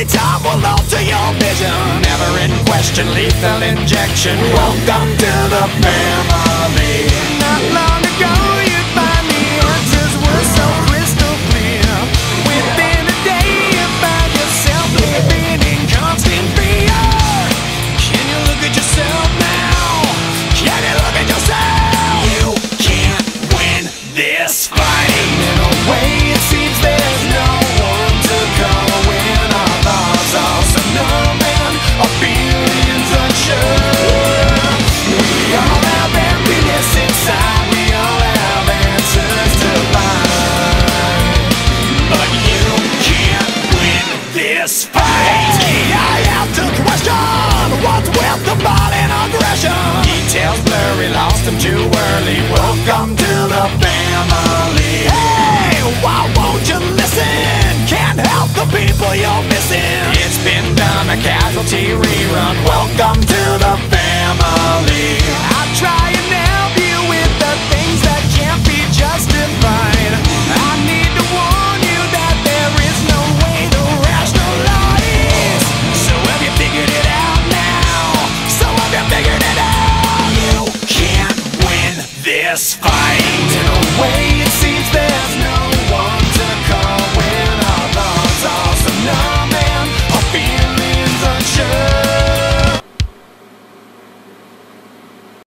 only time will alter your vision. Never in question, lethal injection. Welcome to the family. This fight. I have to question what's with the violent aggression. Details blurry, lost them too early. Welcome to the family. Hey, why won't you listen? Can't help the people you're missing. It's been done, a casualty rerun. Welcome to the family. This fight. In a way,